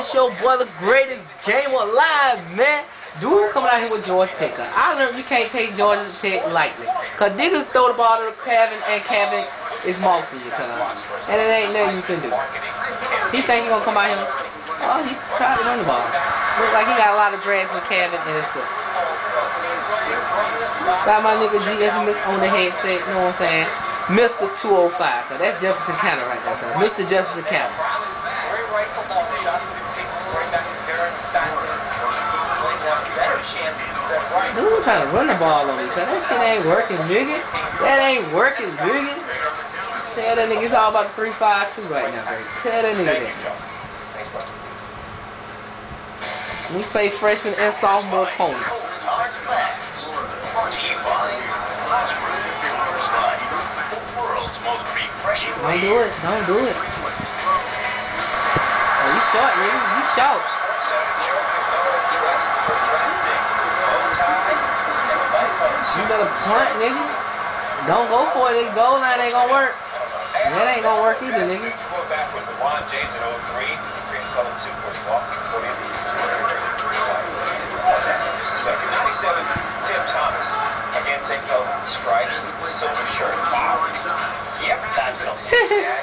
This your boy, the greatest game alive, man. Dude coming out here with Georgia Tech. I learned you can't take Georgia Tech lightly. Cause niggas throw the ball to Calvin and Calvin is mossing you, cuz. And it ain't nothing you can do. He think he gonna come out here. Oh, he to run the ball. Look like he got a lot of drags with Kevin and his sister. Got my nigga G Infamous on the headset, you know what I'm saying? Mr. 205, cause that's Jefferson County right there. Mr. Jefferson County. Dude trying to run the ball on me, cause that shit ain't working, nigga. That ain't working, nigga. Tell that nigga it's all about the 3-5-2 right now, baby. Tell that nigga that. We play freshman and sophomore opponents. Don't do it. Don't do it. You short, nigga. You short. You better punt, nigga. Don't go for it. This goal line ain't gonna work. That ain't gonna work either, nigga. Quarterback was LeBron James at 03. Green colored suit for his walk. Second. 97, Tim Thomas. Again, take no stripes, the silver shirt. Wow. Yep, that's something. Dad,